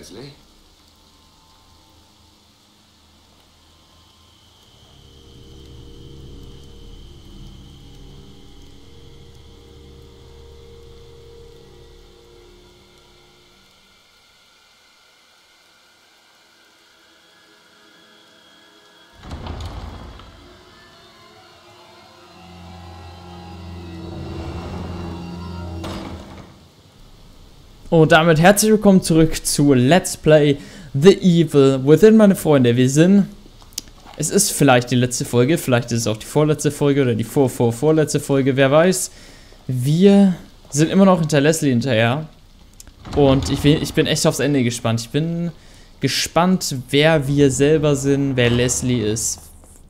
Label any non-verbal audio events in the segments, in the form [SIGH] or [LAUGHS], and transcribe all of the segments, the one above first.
Leslie? Und damit herzlich willkommen zurück zu Let's Play The Evil Within, meine Freunde. Wir sind... Es ist vielleicht die letzte Folge, vielleicht ist es auch die vorletzte Folge oder die vor-vor-vorletzte Folge, wer weiß. Wir sind immer noch hinter Leslie hinterher. Und ich ich bin echt aufs Ende gespannt. Ich bin gespannt, wer wir selber sind, wer Leslie ist.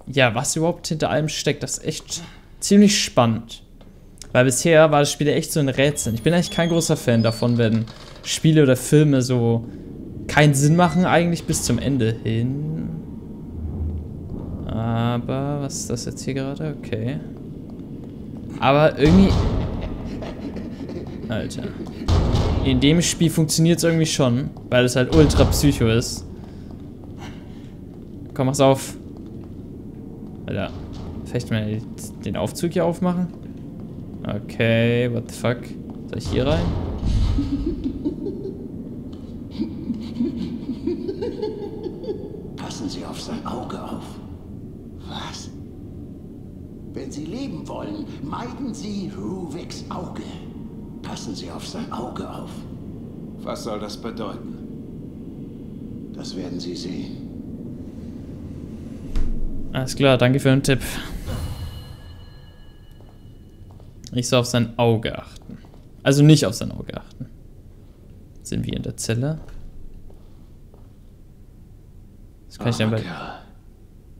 Ja, was überhaupt hinter allem steckt. Das ist echt ziemlich spannend. Weil bisher war das Spiel echt so ein Rätsel. Ich bin eigentlich kein großer Fan davon, wenn Spiele oder Filme so keinen Sinn machen, eigentlich bis zum Ende hin. Aber, was ist das jetzt hier gerade? Okay. Aber irgendwie... Alter. In dem Spiel funktioniert es irgendwie schon, weil es halt ultra psycho ist. Komm, mach's auf. Alter. Vielleicht mal den Aufzug hier aufmachen? Okay, what the fuck? Soll ich hier rein? Passen Sie auf sein Auge auf. Was? Wenn Sie leben wollen, meiden Sie Ruviks Auge. Passen Sie auf sein Auge auf. Was soll das bedeuten? Das werden Sie sehen. Alles klar, danke für den Tipp. Ich soll auf sein Auge achten. Also nicht auf sein Auge achten. Sind wir in der Zelle? Was kann ich denn bei... Kerl.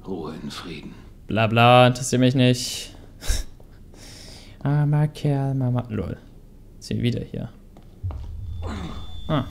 Ruhe in Frieden. Bla bla, interessiert mich nicht. [LAUGHS] Armer Kerl, Mama... Lol. Sind wir wieder hier. Ah.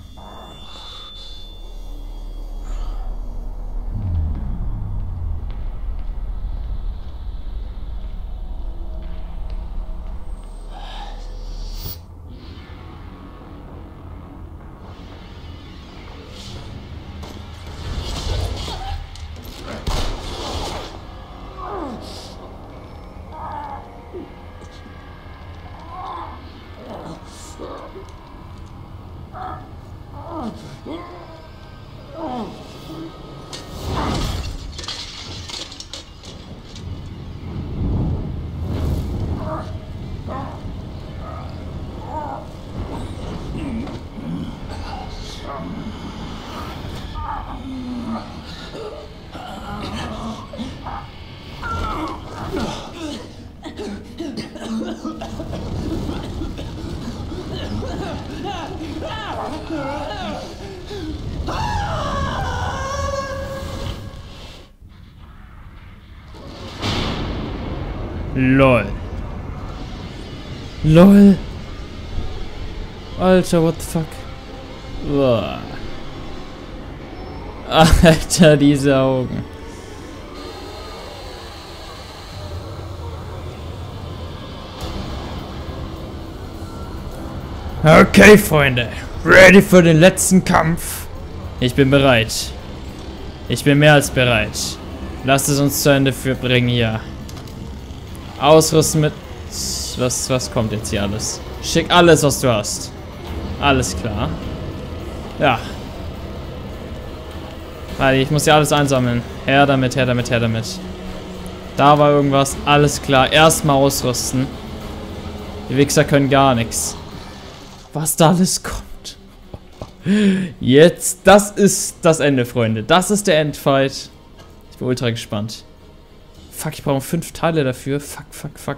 LOL. LOL. Alter, what the fuck? Uah. Alter, diese Augen. Okay, Freunde. Ready für den letzten Kampf? Ich bin bereit. Ich bin mehr als bereit. Lasst es uns zu Ende bringen hier. Ausrüsten mit... Was, was kommt jetzt hier alles? Schick alles, was du hast. Alles klar. Ja. Warte, ich muss ja alles einsammeln. Her damit, her damit, her damit. Da war irgendwas. Alles klar. Erstmal ausrüsten. Die Wichser können gar nichts. Was da alles kommt. Jetzt, das ist das Ende, Freunde. Das ist der Endfight. Ich bin ultra gespannt. Fuck, ich brauche fünf Teile dafür. Fuck, fuck, fuck.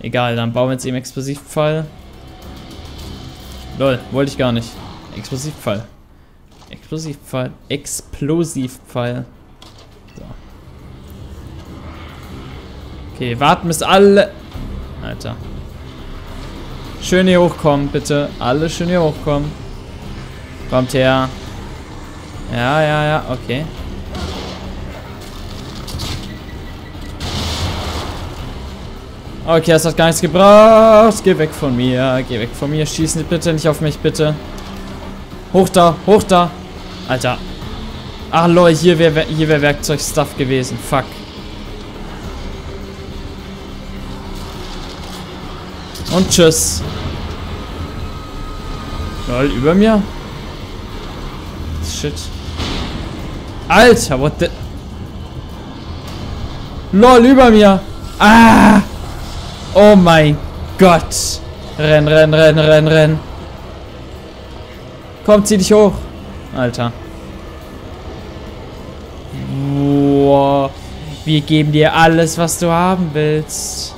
Egal, dann bauen wir jetzt eben Explosivpfeil. Lol, wollte ich gar nicht. Explosivpfeil. Explosivpfeil. Explosivpfeil. So. Okay, warten bis alle... Alter. Schön hier hochkommen, bitte. Alle schön hier hochkommen. Kommt her. Ja, ja, ja, okay. Okay, das hat gar nichts gebraucht. Geh weg von mir. Geh weg von mir. Schießen Sie bitte nicht auf mich, bitte. Hoch da, hoch da. Alter. Ach lol, hier wäre hier wär Werkzeug-Stuff gewesen. Fuck. Und tschüss. Lol, über mir? Shit. Alter, what the... Lol, über mir. Ah! Oh mein Gott. Renn, renn, renn, renn, renn. Komm, zieh dich hoch. Alter. Wow. Wir geben dir alles, was du haben willst.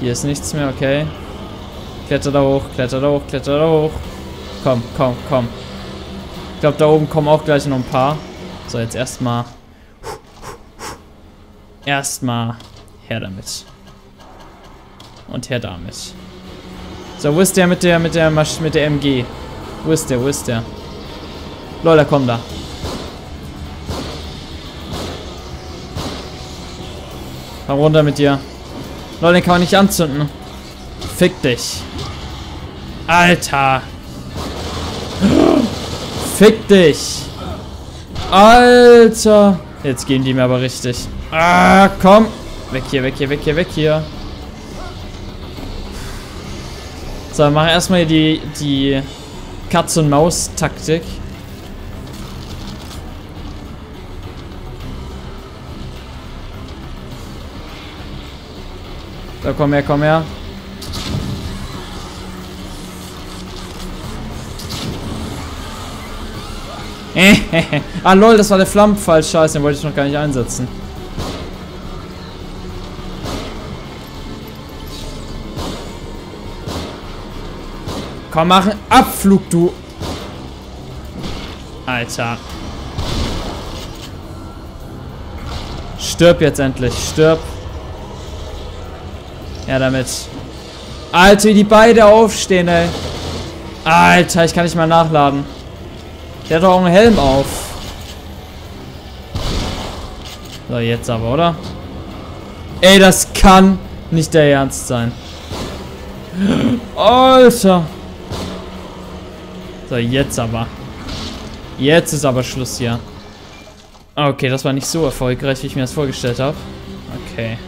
Hier ist nichts mehr, okay. Kletter da hoch, kletter da hoch, kletter da hoch. Komm, komm, komm. Ich glaube, da oben kommen auch gleich noch ein paar. So, jetzt erstmal. Erstmal her damit. Und her damit. So, wo ist der mit der mit der Masch mit der MG? Wo ist der? Wo ist der? Lol, da kommt da. Komm runter mit dir. Lol, den kann man nicht anzünden. Fick dich. Alter. Fick dich. Alter. Jetzt gehen die mir aber richtig. Ah, komm. Weg hier, weg hier, weg hier, weg hier. So, wir machen erstmal die, die Katz- und Maus-Taktik. So, komm her, komm her. [LAUGHS] ah lol, das war der Flammenfall. Scheiße, den wollte ich noch gar nicht einsetzen. Komm, mach einen Abflug, du. Alter. Stirb jetzt endlich. Stirb. Ja, damit. Alter, wie die beide aufstehen, ey. Alter, ich kann nicht mal nachladen. Der hat doch auch einen Helm auf. So, jetzt aber, oder? Ey, das kann nicht der Ernst sein. [GASPS] Alter. So, jetzt aber. Jetzt ist aber Schluss hier. Okay, das war nicht so erfolgreich, wie ich mir das vorgestellt habe. Okay.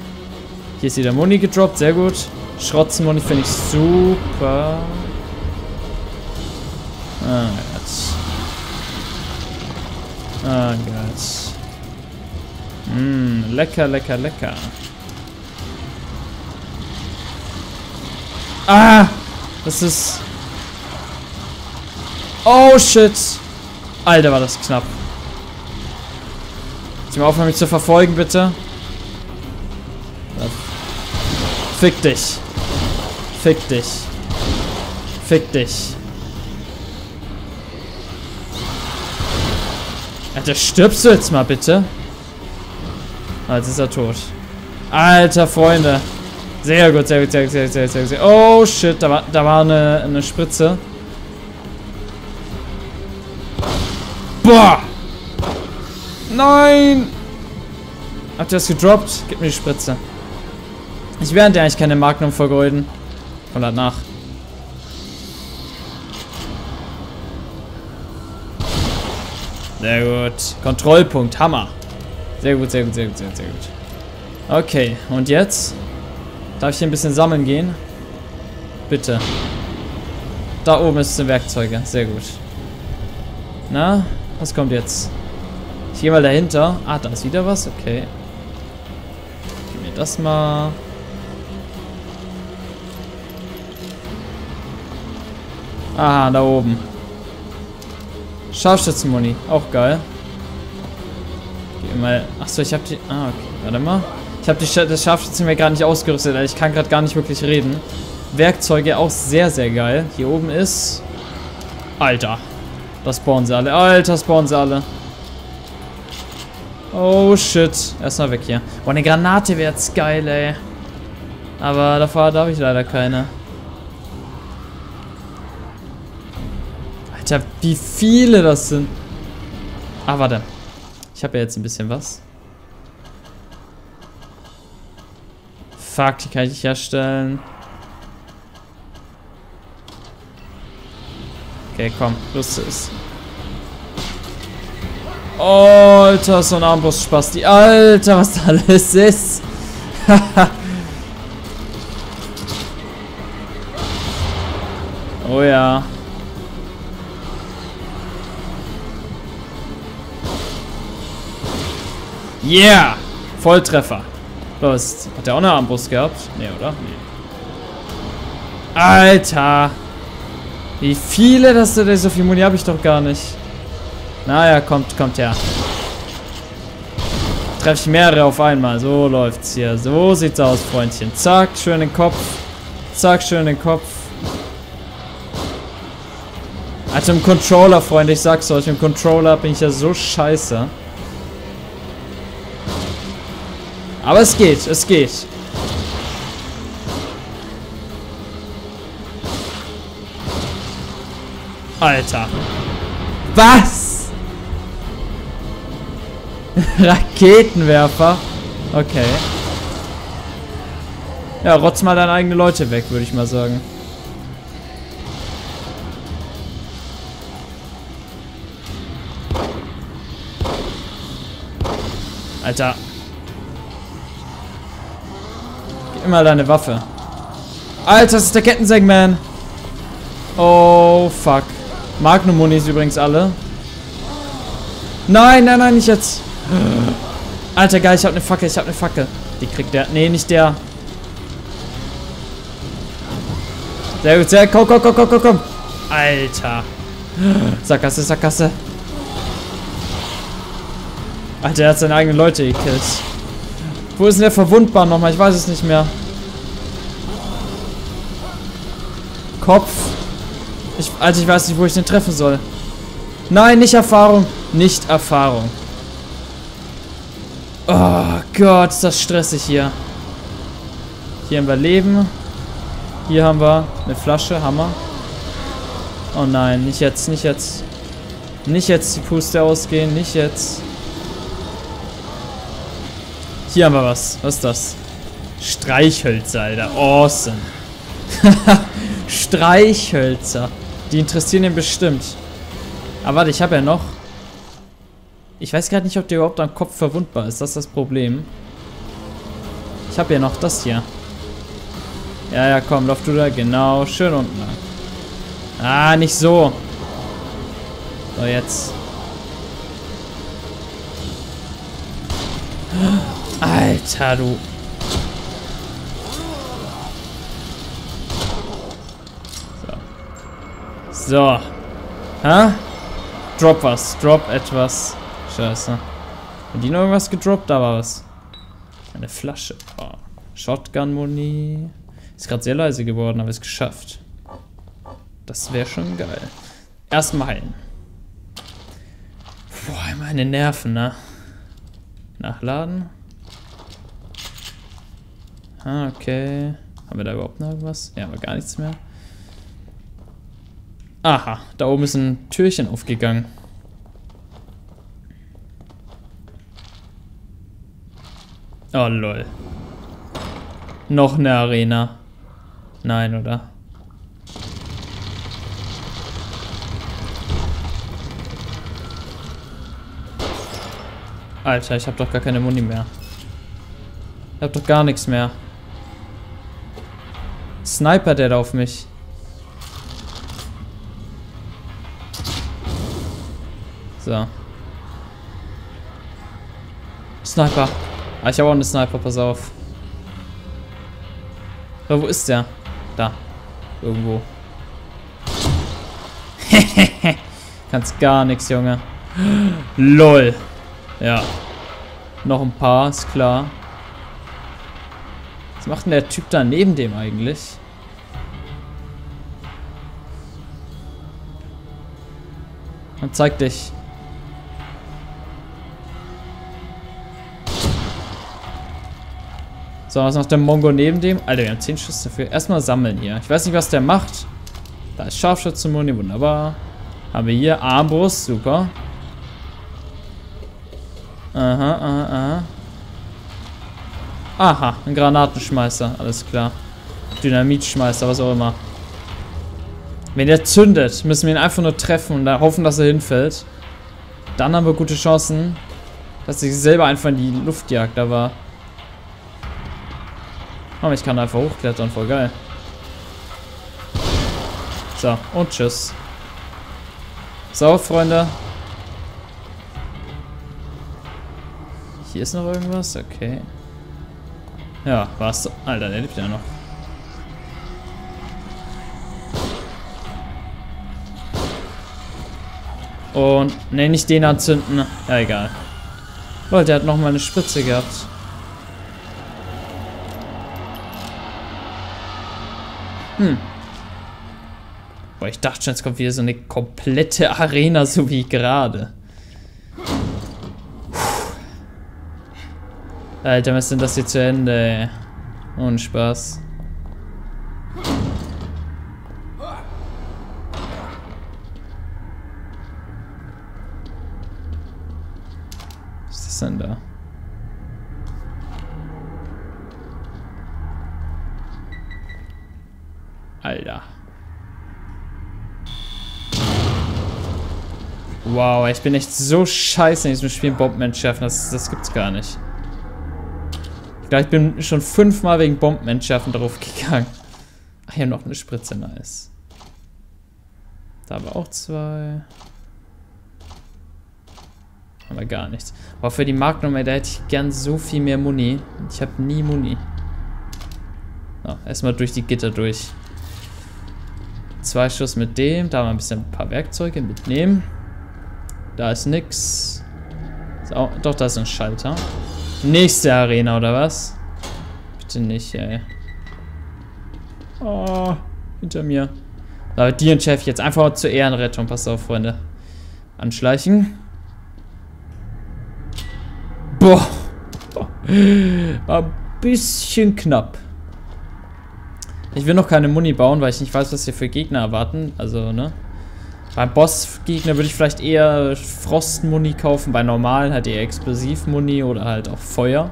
Hier ist wieder Muni gedroppt, sehr gut. Schrotzenmuni finde ich super. Ah, Gott. Ah, Gott. Mmm, lecker, lecker, lecker. Ah! Das ist... Oh, shit. Alter, war das knapp. Du mal aufhören, mich zu verfolgen, bitte? Fick dich. Fick dich. Fick dich. Alter, stirbst du jetzt mal, bitte? Ah, jetzt ist er tot. Alter, Freunde. Sehr gut, sehr gut, sehr gut, sehr gut, sehr gut, sehr gut. Oh, shit, da war, da war eine, eine Spritze. Boah! Nein! Habt ihr das gedroppt? Gib mir die Spritze. Ich werde eigentlich keine Magnum vergeuden. Von danach. Sehr gut. Kontrollpunkt. Hammer. Sehr gut, sehr gut, sehr gut, sehr gut, sehr gut. Okay, und jetzt? Darf ich hier ein bisschen sammeln gehen? Bitte. Da oben ist es Werkzeuge. Sehr gut. Na, was kommt jetzt? Ich gehe mal dahinter. Ah, da ist wieder was. Okay. Gib mir das mal. Aha, da oben. Scharfschützenmuni. Auch geil. Geh mal. Achso, ich hab die. Ah, okay. Warte mal. Ich habe das Scharfschützen mir gerade nicht ausgerüstet. Ich kann gerade gar nicht wirklich reden. Werkzeuge auch sehr, sehr geil. Hier oben ist... Alter. Das spawnen sie alle. Alter, spawnen sie alle. Oh, shit. Erstmal weg hier. Boah, eine Granate wäre jetzt geil, ey. Aber davor habe ich leider keine. Alter, wie viele das sind. Ah, warte. Ich habe ja jetzt ein bisschen was. Fuck, die kann ich nicht herstellen. Okay, komm, rüste es. Alter, so ein Armbrustspaß. Alter, was da [LAUGHS] alles ist. oh ja. Yeah! Volltreffer. Los. Hat der auch eine Armbrust gehabt? Nee, oder? Nee. Alter! Wie viele, dass du so viel Muni habe ich doch gar nicht. Naja, kommt, kommt her. Treffe ich mehrere auf einmal. So läuft's hier. So sieht's aus, Freundchen. Zack, schön den Kopf. Zack, schön den Kopf. Also im Controller, Freunde, ich sag's euch, im Controller bin ich ja so scheiße. Aber es geht, es geht. Alter. Was? [LAUGHS] Raketenwerfer? Okay. Ja, rotz mal deine eigenen Leute weg, würde ich mal sagen. Alter. Gib immer deine Waffe. Alter, das ist der Kettensägman. Oh, fuck. Magnum-Munis übrigens alle. Nein, nein, nein, nicht jetzt. Alter, geil, ich hab eine Fackel, ich hab eine Fackel. Die kriegt der. Nee, nicht der. Sehr gut, sehr gut. Komm, komm, komm, komm, komm. Alter. Sackgasse, Sackgasse. Alter, er hat seine eigenen Leute gekillt. Wo ist denn der verwundbar nochmal? Ich weiß es nicht mehr. Kopf. Ich, also ich weiß nicht, wo ich den treffen soll. Nein, nicht Erfahrung. Nicht Erfahrung. Oh Gott, ist das stressig hier. Hier haben wir Leben. Hier haben wir eine Flasche, Hammer. Oh nein, nicht jetzt, nicht jetzt. Nicht jetzt die Puste ausgehen, nicht jetzt. Hier haben wir was. Was ist das? Streichhölzer, Alter. Awesome. [LAUGHS] Streichhölzer. Die interessieren ihn bestimmt. Aber warte, ich habe ja noch... Ich weiß gerade nicht, ob der überhaupt am Kopf verwundbar ist. Das ist das Problem. Ich habe ja noch das hier. Ja, ja, komm, lauf du da. Genau, schön unten lang. Ah, nicht so. So, jetzt. Alter, du. So. Hä? Drop was. Drop etwas. Scheiße. Hat die noch irgendwas gedroppt? Da war was. Eine Flasche. Oh. Shotgun-Muni. Ist gerade sehr leise geworden, aber ist geschafft. Das wäre schon geil. Erstmal heilen. Boah, meine Nerven, ne? Nachladen. Ah, okay. Haben wir da überhaupt noch irgendwas? Ja, aber gar nichts mehr. Aha, da oben ist ein Türchen aufgegangen. Oh, lol. Noch eine Arena. Nein, oder? Alter, ich hab doch gar keine Muni mehr. Ich hab doch gar nichts mehr. Sniper der da auf mich. So. Sniper. Ah, ich habe auch eine Sniper, pass auf. Aber wo ist der? Da. Irgendwo. [LAUGHS] Kannst gar nichts, Junge. LOL. Ja. Noch ein paar, ist klar. Was macht denn der Typ da neben dem eigentlich? Und zeig dich. So, was macht der Mongo neben dem? Alter, wir haben 10 Schuss dafür. Erstmal sammeln hier. Ich weiß nicht, was der macht. Da ist Scharfschützenmuni, wunderbar. Haben wir hier Armbrust, super. Aha, aha, aha. Aha, ein Granatenschmeißer, alles klar. Dynamitschmeißer, was auch immer. Wenn er zündet, müssen wir ihn einfach nur treffen und da hoffen, dass er hinfällt. Dann haben wir gute Chancen, dass sich selber einfach in die Luft jagt, aber... Oh, ich kann einfach hochklettern, voll geil. So, und tschüss. So, Freunde. Hier ist noch irgendwas? Okay. Ja, was? Alter, der lebt ja noch. Und, ne, nicht den anzünden. Ja, egal. Leute, der hat nochmal eine Spritze gehabt. Hm. Boah, ich dachte schon, es kommt wieder so eine komplette Arena, so wie gerade. Alter, was denn das hier zu Ende? Ohne Spaß. Was ist das denn da? Alter. Wow, ich bin echt so scheiße in diesem Spiel Bomben entschärfen. Das, das gibt's gar nicht. Ich glaube, ich bin schon fünfmal wegen Bomben entschärfen drauf [LAUGHS] gegangen. Ach ja, noch eine Spritze, nice. Da haben wir auch zwei. Haben wir gar nichts. Aber für die Magnum, da hätte ich gern so viel mehr Muni. Ich habe nie Muni. So, erstmal durch die Gitter durch. Zwei Schuss mit dem. Da haben wir ein bisschen ein paar Werkzeuge mitnehmen. Da ist nix. So, doch, da ist ein Schalter. Nächste Arena, oder was? Bitte nicht, ey. Oh, hinter mir. Aber die und Chef jetzt einfach zur Ehrenrettung. Passt auf, Freunde. Anschleichen. Boah. Ein bisschen knapp. Ich will noch keine Muni bauen, weil ich nicht weiß, was hier für Gegner erwarten. Also, ne? Beim Bossgegner würde ich vielleicht eher Frostmuni kaufen, bei normalen halt eher Explosivmuni oder halt auch Feuer.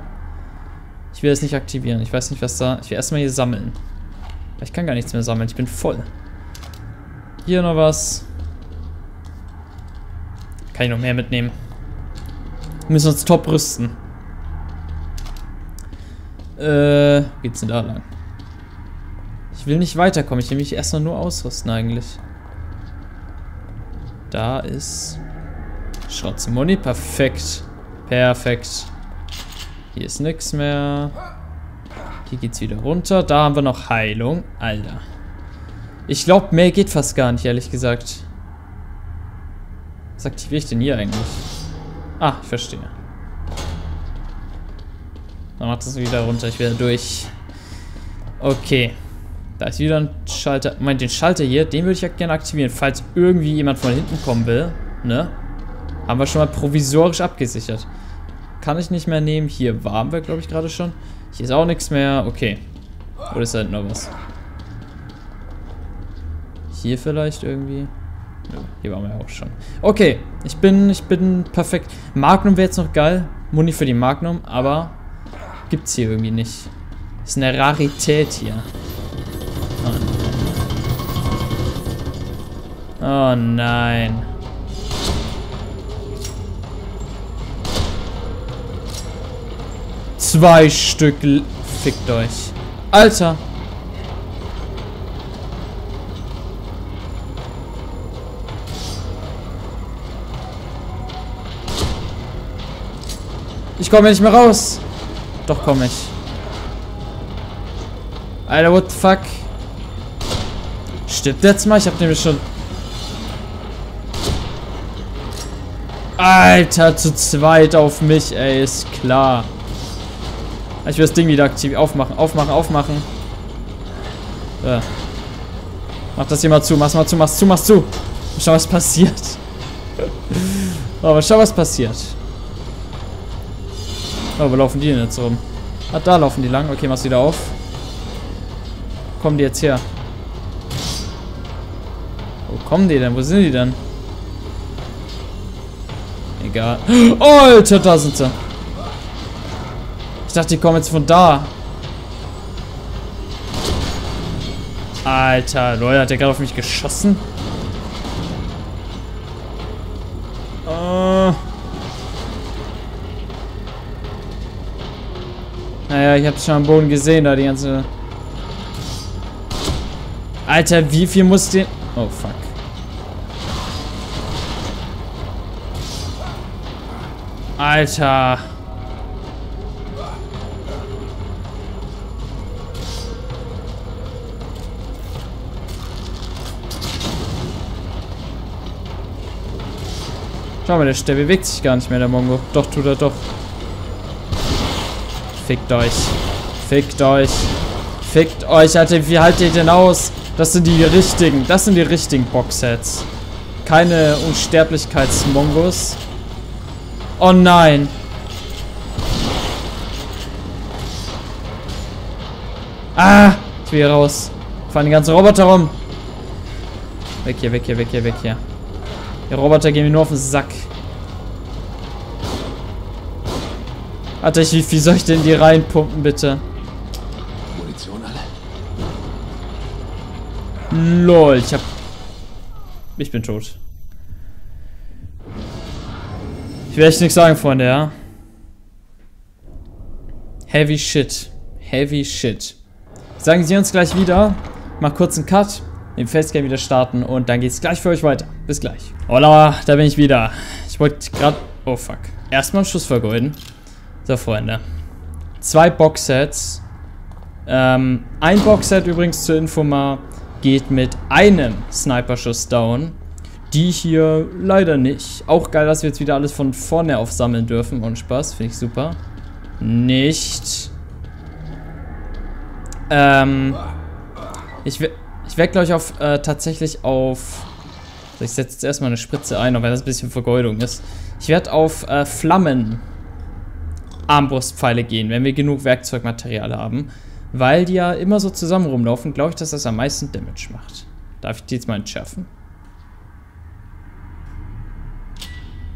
Ich will das nicht aktivieren. Ich weiß nicht, was da... Ich will erstmal hier sammeln. Ich kann gar nichts mehr sammeln. Ich bin voll. Hier noch was. Kann ich noch mehr mitnehmen. Wir müssen uns top rüsten. Äh, geht's denn da lang? Ich will nicht weiterkommen. Ich will mich erstmal nur ausrüsten eigentlich. Da ist Schrotzmoni. Perfekt. Perfekt. Hier ist nichts mehr. Hier geht's wieder runter. Da haben wir noch Heilung. Alter. Ich glaube, mehr geht fast gar nicht, ehrlich gesagt. Was aktiviere ich denn hier eigentlich? Ah, ich verstehe. Dann macht es wieder runter. Ich werde durch. Okay. Da ist wieder ein Schalter. Moment, den Schalter hier, den würde ich ja gerne aktivieren, falls irgendwie jemand von hinten kommen will. Ne? Haben wir schon mal provisorisch abgesichert. Kann ich nicht mehr nehmen. Hier waren wir, glaube ich, gerade schon. Hier ist auch nichts mehr. Okay. Oder ist da hinten noch was? Hier vielleicht irgendwie? Ja, hier waren wir auch schon. Okay, ich bin, ich bin perfekt. Magnum wäre jetzt noch geil. Muni für die Magnum, aber gibt's hier irgendwie nicht. Ist eine Rarität hier. Oh nein. Zwei Stück. Fickt euch. Alter. Ich komme nicht mehr raus. Doch komme ich. Alter, what the fuck? Stimmt jetzt mal? Ich habe nämlich schon... Alter, zu zweit auf mich, ey, ist klar. Ich will das Ding wieder aktiv aufmachen, aufmachen, aufmachen. Ja. Mach das hier mal zu, mach's mal zu, mach's zu, mach's zu. Schau, was passiert. [LAUGHS] Aber schau, was passiert. Oh, wo laufen die denn jetzt rum? Ah, da laufen die lang. Okay, mach's wieder auf. Kommen die jetzt her? Wo kommen die denn? Wo sind die denn? Egal. Alter, da sind sie. Ich dachte, die kommen jetzt von da. Alter, Leute, hat der gerade auf mich geschossen? Oh. Naja, ich hab's schon am Boden gesehen, da die ganze... Alter, wie viel muss den... Oh, fuck. Alter. Schau mal, der, der bewegt sich gar nicht mehr, der Mongo. Doch, tut er doch. Fickt euch. Fickt euch. Fickt euch, Alter. Wie haltet ihr denn aus? Das sind die richtigen. Das sind die richtigen Boxsets. Keine Unsterblichkeitsmongos. Oh nein. Ah! Ich will hier raus. Fahren die ganzen Roboter rum. Weg hier, weg hier, weg hier, weg hier. Die Roboter gehen mir nur auf den Sack. Alter, wie viel soll ich denn die reinpumpen, bitte? Munition alle? Lol, ich hab... Ich bin tot. Ich will echt nichts sagen, Freunde, ja? Heavy shit. Heavy shit. Sagen Sie uns gleich wieder. Mach kurz einen Cut. Den Facecam wieder starten und dann geht's gleich für euch weiter. Bis gleich. Hola, da bin ich wieder. Ich wollte gerade... Oh, fuck. Erstmal einen Schuss vergeuden. So, Freunde. Zwei Boxsets. Ähm, ein Boxset übrigens zur Info mal geht mit einem Sniper-Schuss down. Die hier leider nicht. Auch geil, dass wir jetzt wieder alles von vorne aufsammeln dürfen. Und Spaß, finde ich super. Nicht. Ähm, ich, ich werde, glaube ich, auf, äh, tatsächlich auf... Ich setze jetzt erstmal eine Spritze ein, auch wenn das ein bisschen Vergeudung ist. Ich werde auf äh, Flammen Armbrustpfeile gehen, wenn wir genug Werkzeugmaterial haben. Weil die ja immer so zusammen rumlaufen, glaube ich, dass das am meisten Damage macht. Darf ich die jetzt mal entschärfen?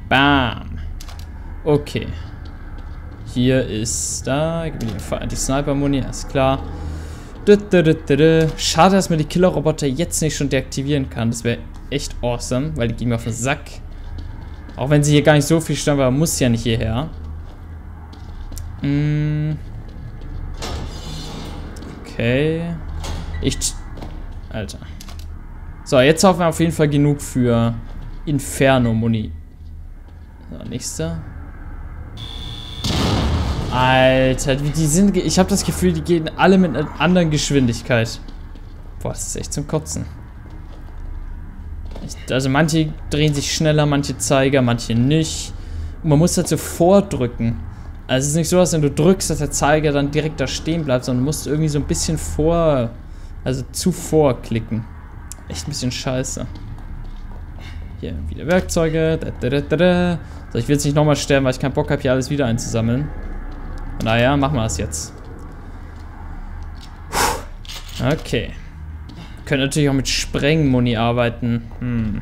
Bam. Okay. Hier ist da. Die Sniper-Muni, ist klar. Schade, dass man die Killer-Roboter jetzt nicht schon deaktivieren kann. Das wäre echt awesome, weil die gehen mir auf den Sack. Auch wenn sie hier gar nicht so viel stammen, aber muss ja nicht hierher. Mm. Okay. Ich... Alter. So, jetzt hoffen wir auf jeden Fall genug für Inferno-Muni. So, nächster. Alter, die sind... Ich habe das Gefühl, die gehen alle mit einer anderen Geschwindigkeit. Boah, das ist echt zum Kotzen. Also manche drehen sich schneller, manche Zeiger, manche nicht. Und man muss so vordrücken. Also es ist nicht so, dass wenn du drückst, dass der Zeiger dann direkt da stehen bleibt, sondern du musst irgendwie so ein bisschen vor... Also zuvor klicken. Echt ein bisschen scheiße. Hier wieder Werkzeuge. Da, da, da, so, ich will jetzt nicht nochmal sterben, weil ich keinen Bock habe, hier alles wieder einzusammeln. Naja, machen wir es jetzt. Okay. Können natürlich auch mit Sprengmuni arbeiten. Hm.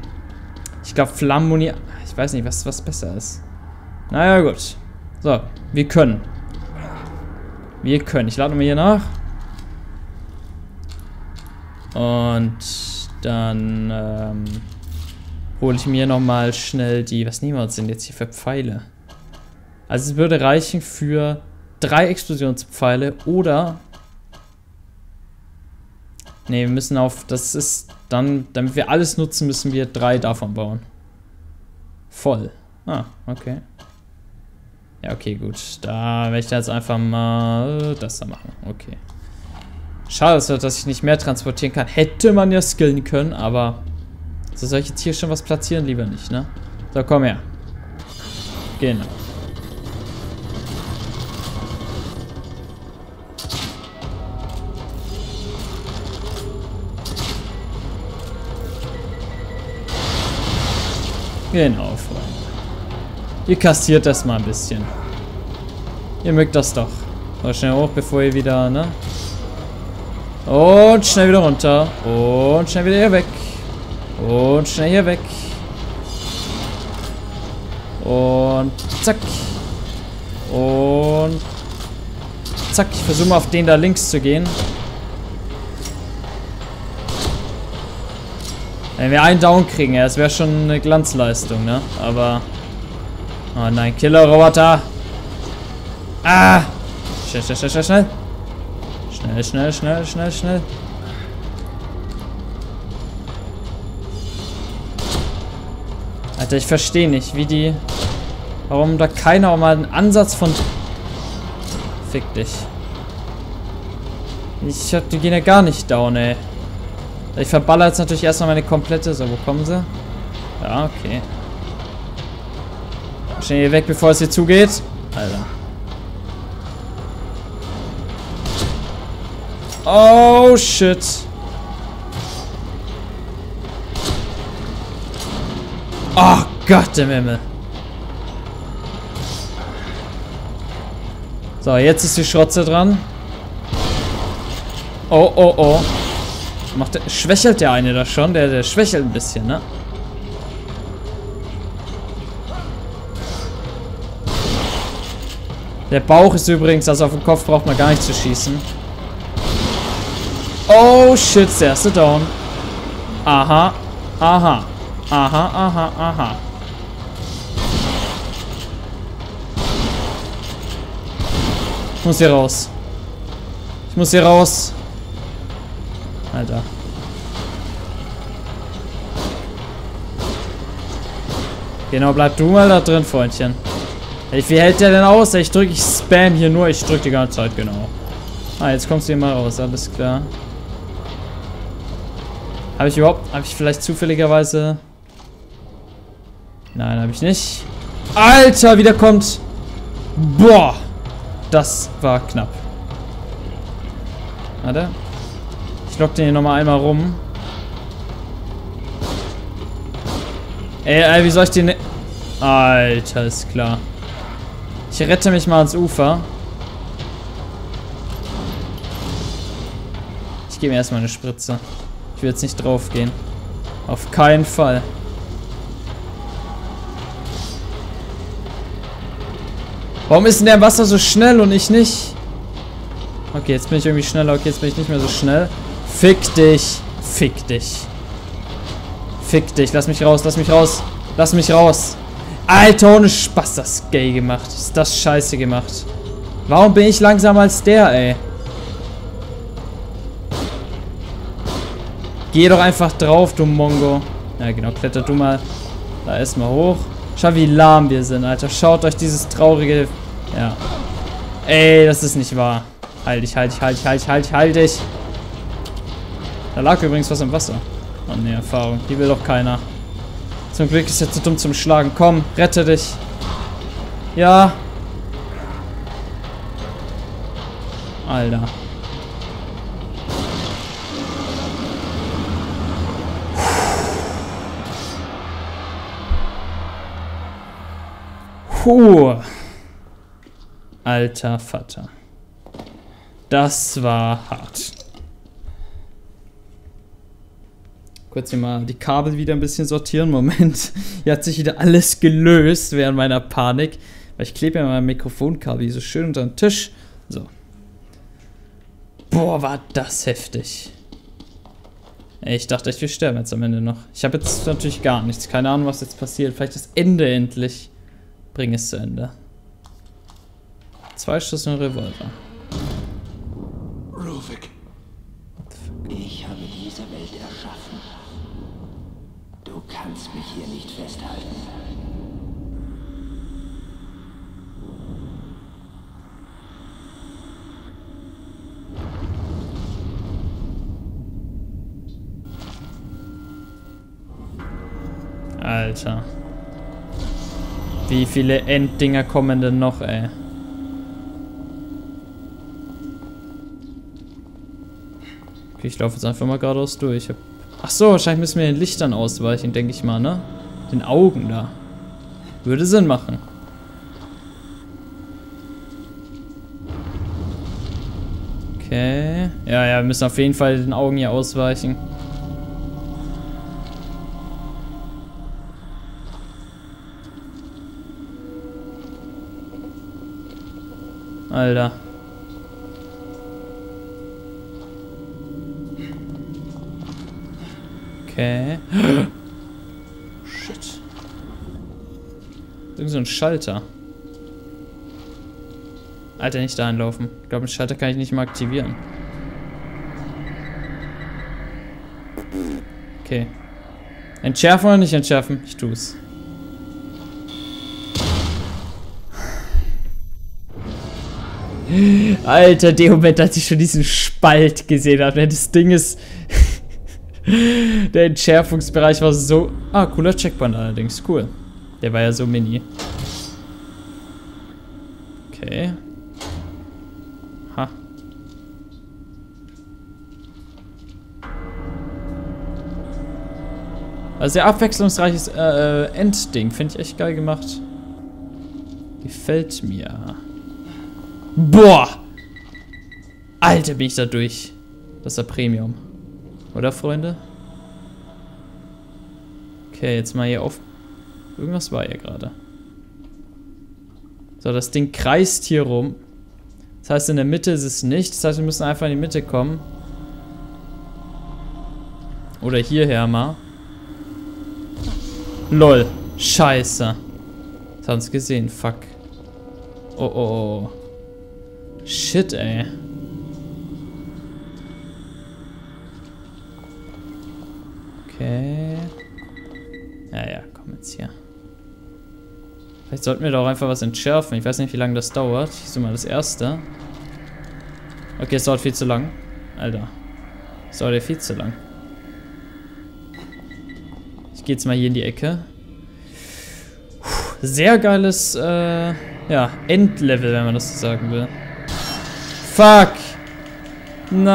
Ich glaube, Flammenmuni... Ich weiß nicht, was, was besser ist. Naja, gut. So, wir können. Wir können. Ich lade mal hier nach. Und dann ähm, hole ich mir nochmal schnell die... Was nehmen wir uns denn jetzt hier für Pfeile? Also es würde reichen für drei Explosionspfeile oder... Ne, wir müssen auf... Das ist dann... Damit wir alles nutzen, müssen wir drei davon bauen. Voll. Ah, okay. Ja, okay, gut. Da werde ich jetzt einfach mal das da machen. Okay. Schade, dass ich nicht mehr transportieren kann. Hätte man ja skillen können, aber... So, soll ich jetzt hier schon was platzieren? Lieber nicht, ne? So, komm her. Genau. Genau, Freunde. Ihr kastiert das mal ein bisschen. Ihr mögt das doch. So, schnell hoch, bevor ihr wieder, ne? Und schnell wieder runter. Und schnell wieder hier weg. Und schnell hier weg. Und zack. Und zack. Ich versuche mal auf den da links zu gehen. Wenn wir einen Down kriegen, ja, das wäre schon eine Glanzleistung, ne? Aber... Oh nein, Killer-Roboter! Ah! Schnell, schnell, schnell, schnell, schnell! Schnell, schnell, schnell, schnell, schnell. Alter, ich verstehe nicht, wie die... Warum da keiner auch mal einen Ansatz von... Fick dich. Ich hab, die gehen ja gar nicht down, ey. Ich verballer jetzt natürlich erstmal meine komplette... So, wo kommen sie? Ja, okay. Schnell hier weg, bevor es hier zugeht. Alter. Oh, shit. Oh Gott im Himmel. So, jetzt ist die Schrotze dran. Oh, oh, oh. Macht der, schwächelt der eine da schon? Der, der schwächelt ein bisschen, ne? Der Bauch ist übrigens, also auf den Kopf braucht man gar nicht zu schießen. Oh shit, der erste down. Aha, aha, aha, aha, aha. Ich muss hier raus. Ich muss hier raus. Alter. Genau, bleib du mal da drin, Freundchen. Ey, wie hält der denn aus? Ich drücke, ich spam hier nur. Ich drücke die ganze Zeit, genau. Ah, jetzt kommst du hier mal raus, alles klar. Habe ich überhaupt, habe ich vielleicht zufälligerweise... Nein, habe ich nicht. Alter, wieder kommt... Boah! Das war knapp. Warte. Ich lock den hier nochmal einmal rum. Ey, ey, wie soll ich den... Ne Alter, ist klar. Ich rette mich mal ans Ufer. Ich gebe mir erstmal eine Spritze. Ich will jetzt nicht drauf gehen. Auf keinen Fall. Warum ist denn der im Wasser so schnell und ich nicht? Okay, jetzt bin ich irgendwie schneller. Okay, jetzt bin ich nicht mehr so schnell. Fick dich. Fick dich. Fick dich. Lass mich raus. Lass mich raus. Lass mich raus. Alter, ohne Spaß das gay gemacht. Ist das scheiße gemacht. Warum bin ich langsamer als der, ey? Geh doch einfach drauf, du Mongo. Ja, genau. Kletter du mal da erstmal hoch. Schau, wie lahm wir sind, Alter. Schaut euch dieses traurige... Ja. Ey, das ist nicht wahr. Halt dich, halt dich, halt dich, halt dich, halt dich, halt dich. Da lag übrigens was im Wasser. Oh ne, Erfahrung. Die will doch keiner. Zum Glück ist er zu dumm zum Schlagen. Komm, rette dich. Ja. Alter. Puh. Alter Vater. Das war hart. Kurz hier mal die Kabel wieder ein bisschen sortieren. Moment. Hier hat sich wieder alles gelöst während meiner Panik. Weil ich klebe ja mein Mikrofonkabel hier so schön unter den Tisch. So. Boah, war das heftig. Ich dachte echt, wir sterben jetzt am Ende noch. Ich habe jetzt natürlich gar nichts. Keine Ahnung, was jetzt passiert. Vielleicht das Ende endlich. Bring es zu Ende. Zwei Schuss und Revolver. Ruvik. Ich habe diese Welt erschaffen. Du kannst mich hier nicht festhalten. Alter. Wie viele Enddinger kommen denn noch, ey? Okay, ich laufe jetzt einfach mal geradeaus durch. Ach so, wahrscheinlich müssen wir den Lichtern ausweichen, denke ich mal, ne? Den Augen da. Würde Sinn machen. Okay. Ja, ja, wir müssen auf jeden Fall den Augen hier ausweichen. Alter. Okay. Shit. Irgend so ein Schalter. Alter, nicht dahin laufen. Ich glaube, den Schalter kann ich nicht mal aktivieren. Okay. Entschärfen oder nicht entschärfen? Ich tu's. Alter, der Moment, als ich schon diesen Spalt gesehen habe. Das Ding ist... [LAUGHS] der Entschärfungsbereich war so... Ah, cooler Checkpoint allerdings. Cool. Der war ja so mini. Okay. Ha. Also sehr abwechslungsreiches äh, äh, Endding. Finde ich echt geil gemacht. Gefällt mir. Boah! Alter, bin ich da durch. Das ist ja Premium. Oder, Freunde? Okay, jetzt mal hier auf... Irgendwas war hier gerade. So, das Ding kreist hier rum. Das heißt, in der Mitte ist es nicht. Das heißt, wir müssen einfach in die Mitte kommen. Oder hierher mal. Lol. Scheiße. Das haben uns gesehen. Fuck. Oh, oh, oh. Shit, ey. Okay. Ja, ja, komm jetzt hier. Vielleicht sollten wir doch einfach was entschärfen. Ich weiß nicht, wie lange das dauert. Ich suche mal das erste. Okay, es dauert viel zu lang. Alter. Es dauert ja viel zu lang. Ich gehe jetzt mal hier in die Ecke. Sehr geiles, äh, ja, Endlevel, wenn man das so sagen will. Fuck! Nein,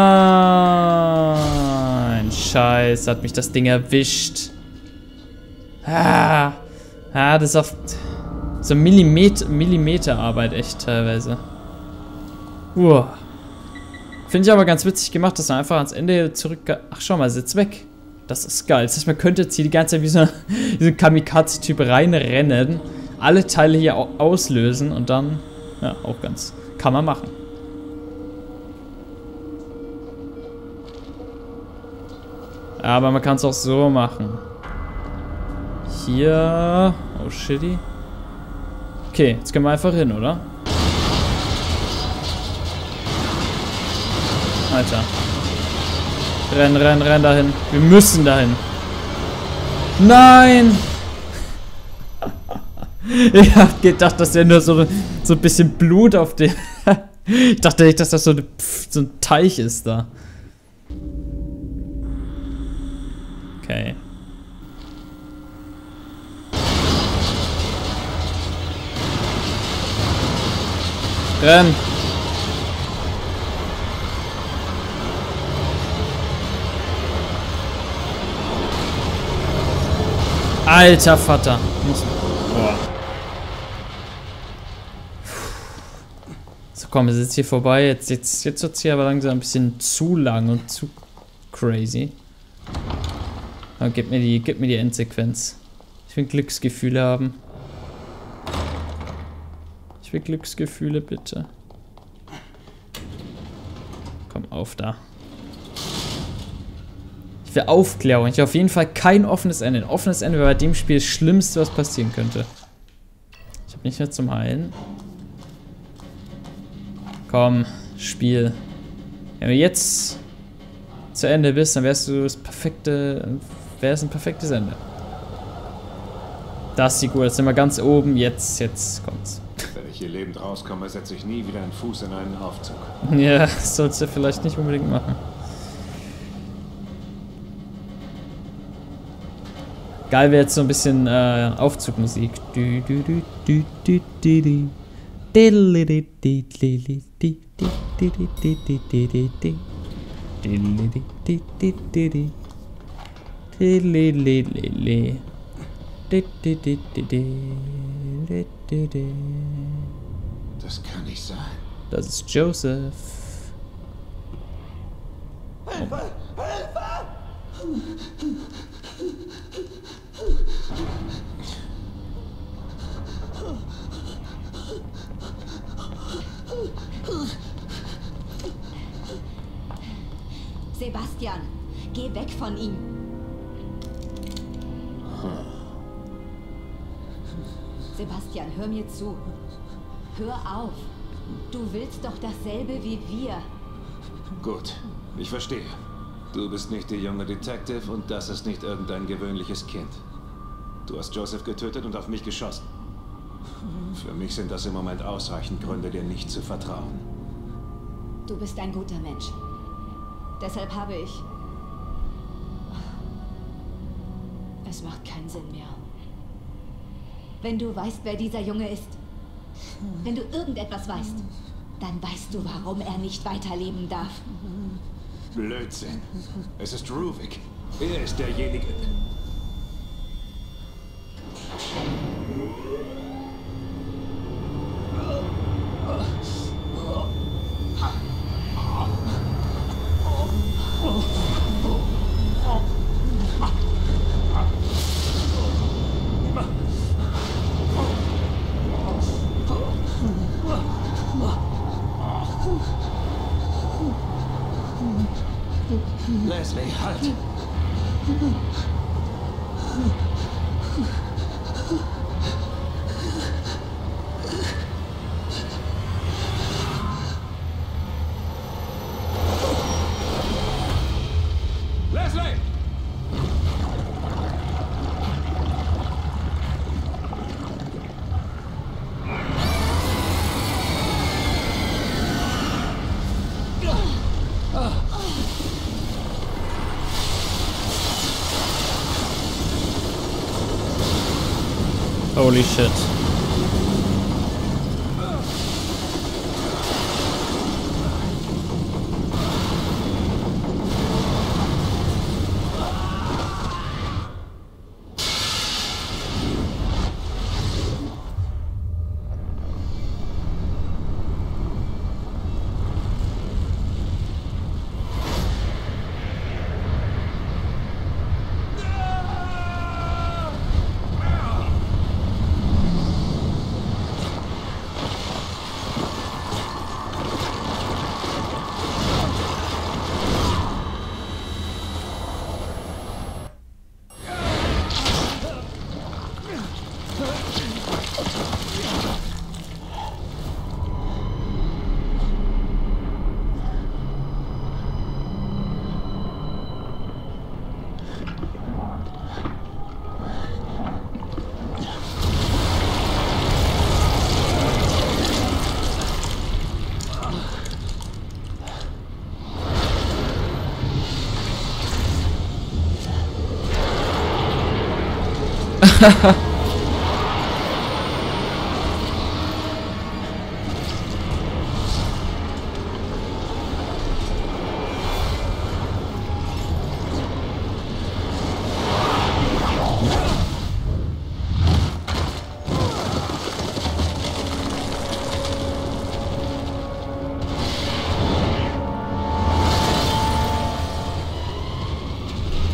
scheiße, hat mich das Ding erwischt. Ah, ah das ist auf so Millimeter, Millimeterarbeit echt teilweise. Uah. Finde ich aber ganz witzig gemacht, dass man einfach ans Ende zurück... Ach, schau mal, sitzt weg. Das ist geil. Das heißt, man könnte jetzt hier die ganze Zeit wie so, [LAUGHS] wie so ein Kamikaze-Typ reinrennen, alle Teile hier auslösen und dann... Ja, auch ganz... Kann man machen. Aber man kann es auch so machen. Hier... Oh, shitty. Okay, jetzt können wir einfach hin, oder? Alter. Renn, renn, renn dahin. Wir müssen dahin. Nein! [LAUGHS] ich hab gedacht, dass er nur so, so ein bisschen Blut auf den... [LAUGHS] ich dachte nicht, dass das so, eine, so ein Teich ist da. Okay. Renn! Alter Vater. Boah. So komm, es ist hier vorbei. Jetzt, jetzt, jetzt wird es hier aber langsam ein bisschen zu lang und zu crazy. Aber gib mir die, gib mir die Endsequenz. Ich will Glücksgefühle haben. Ich will Glücksgefühle, bitte. Komm, auf da. Ich will Aufklärung. Ich will auf jeden Fall kein offenes Ende. Ein offenes Ende wäre bei dem Spiel das Schlimmste, was passieren könnte. Ich habe nicht mehr zum Heilen. Komm, Spiel. Wenn du jetzt zu Ende bist, dann wärst du das perfekte, wäre es ein perfektes Ende. Das sieht gut, jetzt sind wir ganz oben, jetzt, jetzt kommt's ich hier lebend rauskomme, setze ich nie wieder einen Fuß in einen Aufzug. [LAUGHS] Ja, das sollst du vielleicht nicht unbedingt machen. Geil wäre jetzt so ein bisschen äh, Aufzugmusik. Du, du, du, du, du, du, du. Das kann nicht sein. Das ist Joseph. Hilfe! Hilfe! Sebastian, geh weg von ihm. Sebastian, hör mir zu. Hör auf. Du willst doch dasselbe wie wir. Gut, ich verstehe. Du bist nicht der junge Detective und das ist nicht irgendein gewöhnliches Kind. Du hast Joseph getötet und auf mich geschossen. Für mich sind das im Moment ausreichend Gründe, dir nicht zu vertrauen. Du bist ein guter Mensch. Deshalb habe ich... Es macht keinen Sinn mehr. Wenn du weißt, wer dieser Junge ist, wenn du irgendetwas weißt, dann weißt du, warum er nicht weiterleben darf. Blödsinn. Es ist Ruvik. Er ist derjenige. Holy shit.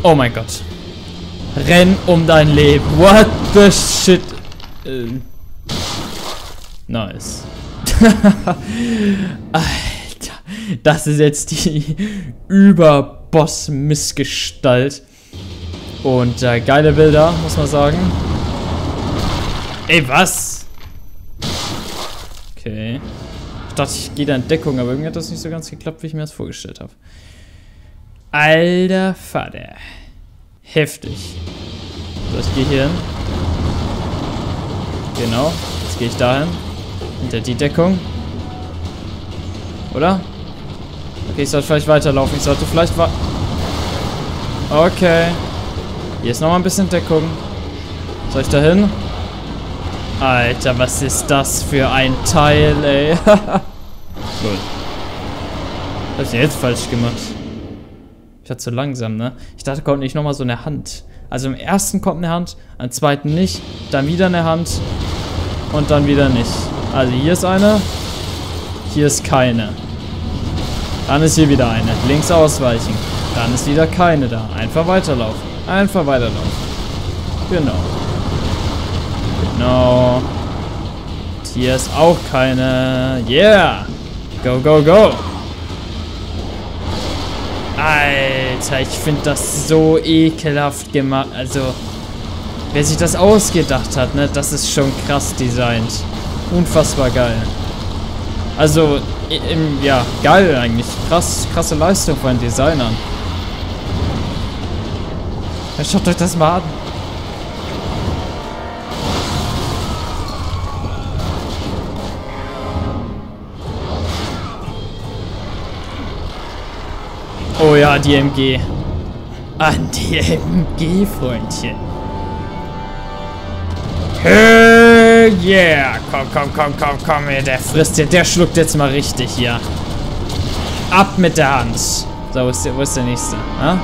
Oh mein Gott. Renn um dein Leben. What the shit? Ähm. Nice. [LAUGHS] Alter. Das ist jetzt die [LAUGHS] Überboss-Missgestalt. Und äh, geile Bilder, muss man sagen. Ey, was? Okay. Ich dachte, ich gehe da in Deckung, aber irgendwie hat das nicht so ganz geklappt, wie ich mir das vorgestellt habe. Alter Vater. Heftig. So, ich gehe hier hin. Genau. Jetzt gehe ich dahin. Hinter die Deckung. Oder? Okay, ich sollte vielleicht weiterlaufen. Ich sollte vielleicht wa... Okay. Hier ist nochmal ein bisschen Deckung. Soll ich da hin? Alter, was ist das für ein Teil, ey? [LAUGHS] Gut. Was hab ich jetzt falsch gemacht? Ich war zu langsam, ne? Ich dachte, kommt nicht nochmal so eine Hand. Also im ersten kommt eine Hand, am zweiten nicht, dann wieder eine Hand und dann wieder nicht. Also hier ist eine, hier ist keine. Dann ist hier wieder eine. Links ausweichen. Dann ist wieder keine da. Einfach weiterlaufen. Einfach weiterlaufen. Genau. Genau. Und hier ist auch keine. Yeah! Go, go, go! Alter, ich finde das so ekelhaft gemacht. Also, Wer sich das ausgedacht hat, ne, das ist schon krass designt. Unfassbar geil. Also, im, ja, geil eigentlich. Krass, krasse Leistung von den Designern. Schaut euch das mal an. Oh ja, die MG. An die MG, Freundchen. Hey, yeah. Komm, komm, komm, komm, komm. Der frisst dir. Der schluckt jetzt mal richtig hier. Ab mit der Hand. So, wo ist der, wo ist der nächste? Ha?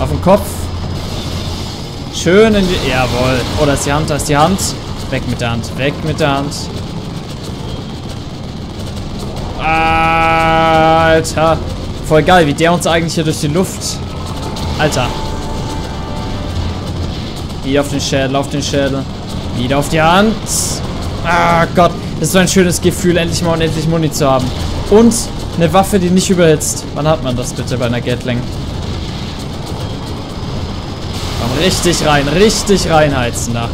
Auf den Kopf. Schön in die... Jawohl. Oh, da ist die Hand, da ist die Hand. Weg mit der Hand, weg mit der Hand. Alter. Voll geil, wie der uns eigentlich hier durch die Luft... Alter. Wieder auf den Schädel, auf den Schädel. Wieder auf die Hand. Ah Gott, das ist so ein schönes Gefühl, endlich mal unendlich Muni zu haben. Und eine Waffe, die nicht überhitzt. Wann hat man das bitte bei einer Gatling? Komm, richtig rein, richtig reinheizen da.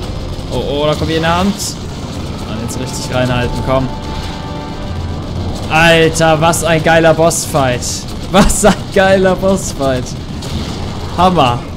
Oh, oh, da kommt hier eine Hand. Dann jetzt richtig reinhalten, komm. Alter, was ein geiler Bossfight. Was ein geiler Bossfight. Hammer.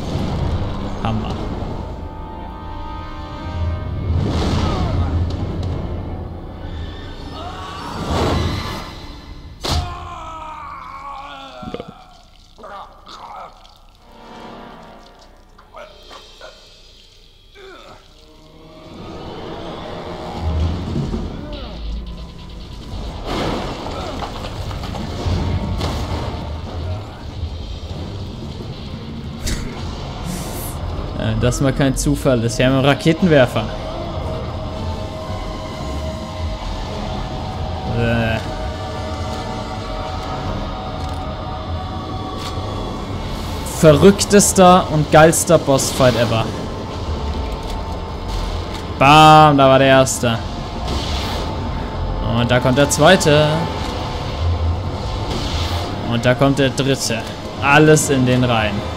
Das mal kein Zufall ist. Wir haben einen Raketenwerfer. Äh. Verrücktester und geilster Bossfight ever. Bam, da war der erste. Und da kommt der zweite. Und da kommt der dritte. Alles in den Reihen.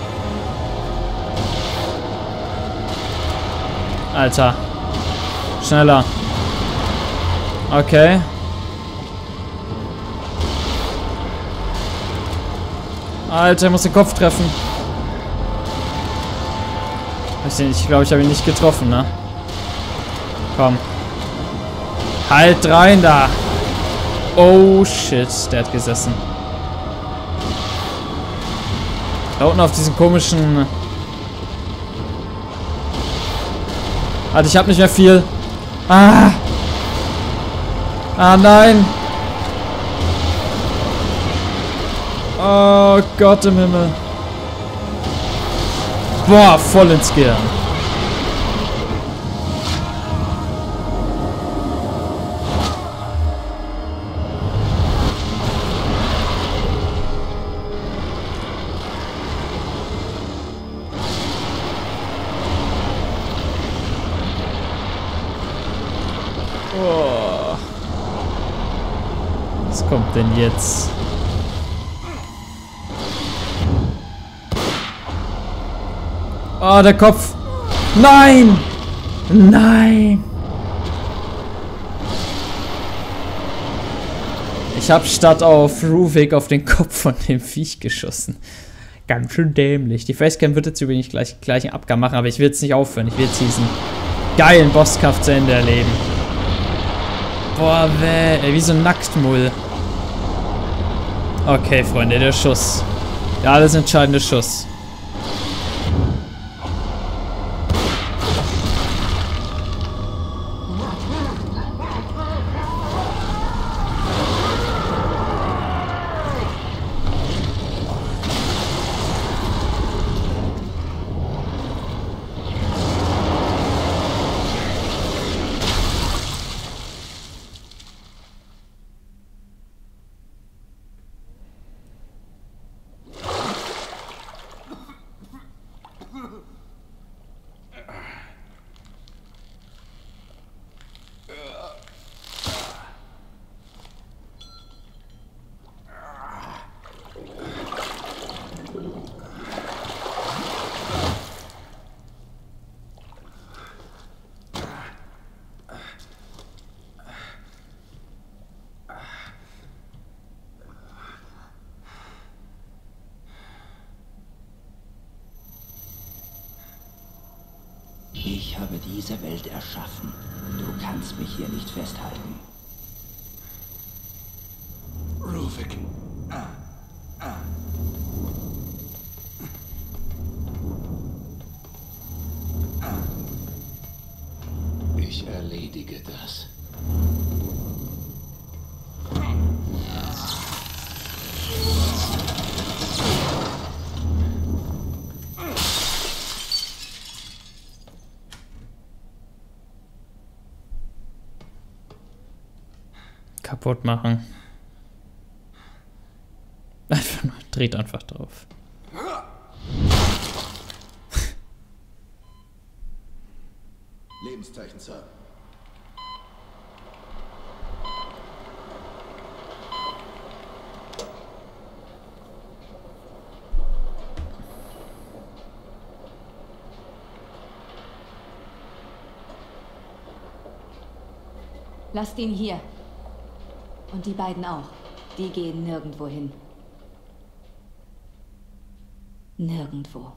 Alter. Schneller. Okay. Alter, ich muss den Kopf treffen. Ich glaube, ich habe ihn nicht getroffen, ne? Komm. Halt rein da. Oh, shit. Der hat gesessen. Da unten auf diesen komischen... Alter, ich habe nicht mehr viel. Ah. Ah, nein. Oh Gott im Himmel. Boah, voll ins Gehirn. Kommt denn jetzt? Oh, der Kopf. Nein! Nein! Ich habe statt auf Ruvik auf den Kopf von dem Viech geschossen. Ganz schön dämlich. Die Facecam wird jetzt übrigens gleich, gleich einen Abgang machen, aber ich will jetzt nicht aufhören. Ich will jetzt diesen geilen Bosskampf zu Ende erleben. Boah, weh, ey, wie so ein Nacktmull. Okay, Freunde, der Schuss. Der alles entscheidende Schuss. Ich habe diese Welt erschaffen. Du kannst mich hier nicht festhalten. Ruvik. Ich erledige das. Kaputt machen. [LAUGHS] Einfach nur, dreht einfach drauf. Lebenszeichen, Sir. Lasst ihn hier. Und die beiden auch. Die gehen nirgendwo hin. Nirgendwo.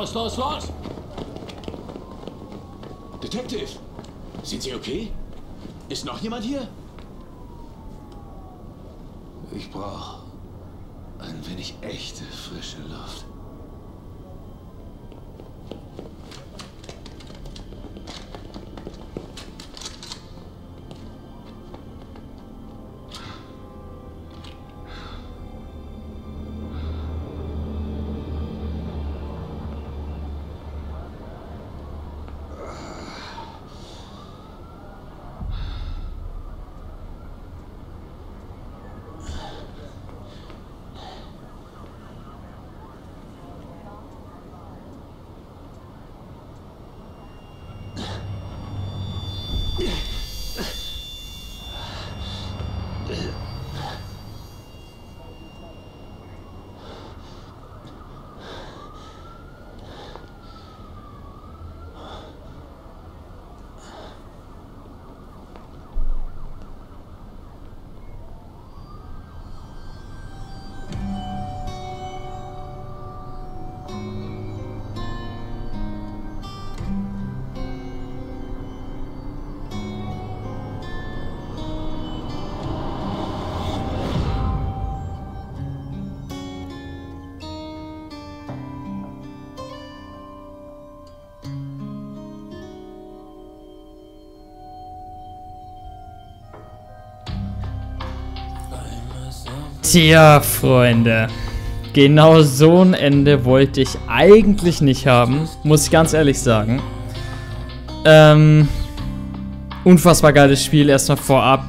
Los, los, los! Detective! Sind Sie okay? Ist noch jemand hier? Ich brauche ein wenig echte, frische Luft. Tja, Freunde. Genau so ein Ende wollte ich eigentlich nicht haben, muss ich ganz ehrlich sagen. Ähm, unfassbar geiles Spiel, erstmal vorab.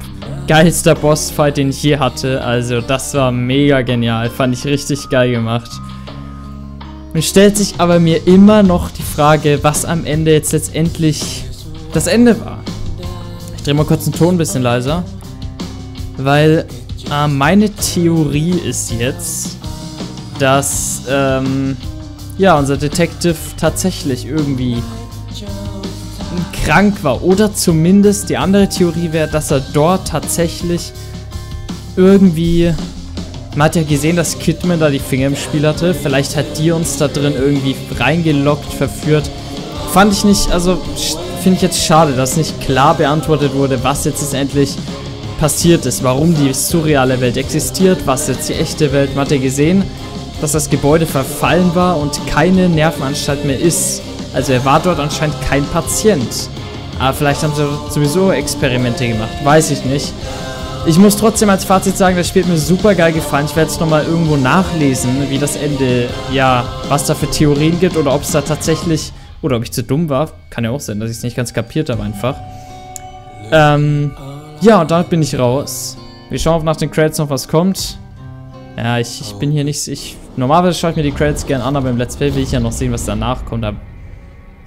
Geilster Bossfight, den ich je hatte. Also, das war mega genial. Fand ich richtig geil gemacht. Mir stellt sich aber mir immer noch die Frage, was am Ende jetzt letztendlich das Ende war. Ich drehe mal kurz den Ton ein bisschen leiser. Weil äh, meine Theorie ist jetzt, dass ähm, ja, unser Detective tatsächlich irgendwie krank war. Oder zumindest die andere Theorie wäre, dass er dort tatsächlich irgendwie. Man hat ja gesehen, dass Kidman da die Finger im Spiel hatte. Vielleicht hat die uns da drin irgendwie reingelockt, verführt. Fand ich nicht, also finde ich jetzt schade, dass nicht klar beantwortet wurde, was jetzt endlich passiert ist, warum die surreale Welt existiert, was jetzt die echte Welt. Man hat gesehen, dass das Gebäude verfallen war und keine Nervenanstalt mehr ist. Also er war dort anscheinend kein Patient. Aber vielleicht haben sie sowieso Experimente gemacht. Weiß ich nicht. Ich muss trotzdem als Fazit sagen, das Spiel hat mir super geil gefallen. Ich werde es nochmal irgendwo nachlesen, wie das Ende, ja, was da für Theorien gibt oder ob es da tatsächlich, oder ob ich zu dumm war. Kann ja auch sein, dass ich es nicht ganz kapiert habe einfach. Ähm, ja, und damit bin ich raus. Wir schauen, ob nach den Credits noch was kommt. Ja, ich, ich bin hier nicht, ich, normalerweise schaue ich mir die Credits gern an, aber im Let's Play will ich ja noch sehen, was danach kommt.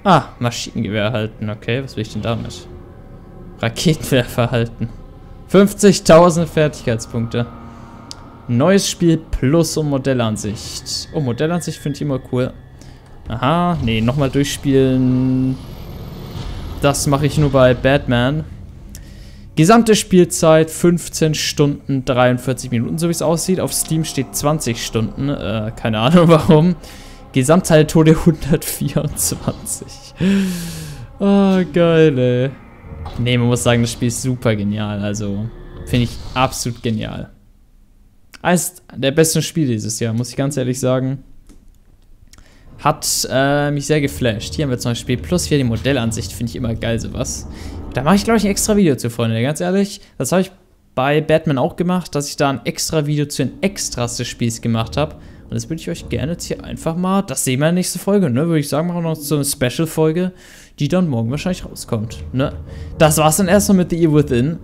Ah, Maschinengewehr halten. Okay, was will ich denn damit? Raketenwerfer halten. 50.000 Fertigkeitspunkte. Neues Spiel plus und Modellansicht. Oh, Modellansicht finde ich immer cool. Aha, nee, nochmal durchspielen. Das mache ich nur bei Batman. Gesamte Spielzeit 15 Stunden 43 Minuten, so wie es aussieht. Auf Steam steht 20 Stunden. Äh, keine Ahnung [LAUGHS] warum. Gesamtzahl Tode 124. Oh, [LAUGHS] geil, ey. Nee, man muss sagen, das Spiel ist super genial. Also, finde ich absolut genial. Eines der besten Spiele dieses Jahr, muss ich ganz ehrlich sagen. Hat äh, mich sehr geflasht. Hier haben wir zum Beispiel Plus 4 die Modellansicht, finde ich immer geil, sowas. Da mache ich, glaube ich, ein extra Video zu, Freunde. Ganz ehrlich, das habe ich bei Batman auch gemacht, dass ich da ein extra Video zu den Extras des Spiels gemacht habe. Und das würde ich euch gerne jetzt hier einfach mal, das sehen wir in der nächsten Folge, ne? Würde ich sagen, machen wir noch so eine Special-Folge, die dann morgen wahrscheinlich rauskommt, ne? Das war's dann erstmal mit The Evil Within.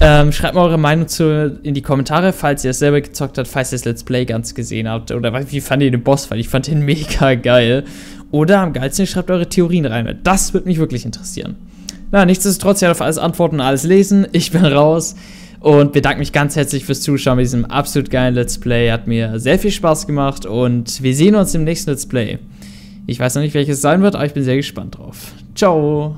Ähm, schreibt mal eure Meinung zu, in die Kommentare, falls ihr es selber gezockt habt, falls ihr das Let's Play ganz gesehen habt. Oder wie fandet ihr den Boss? Weil ich fand den [LAUGHS] mega geil. Oder am geilsten, schreibt eure Theorien rein. Das würde mich wirklich interessieren. Na, nichtsdestotrotz, ihr auf alles antworten und alles lesen. Ich bin raus. Und bedanke mich ganz herzlich fürs Zuschauen bei diesem absolut geilen Let's Play. Hat mir sehr viel Spaß gemacht und wir sehen uns im nächsten Let's Play. Ich weiß noch nicht, welches sein wird, aber ich bin sehr gespannt drauf. Ciao!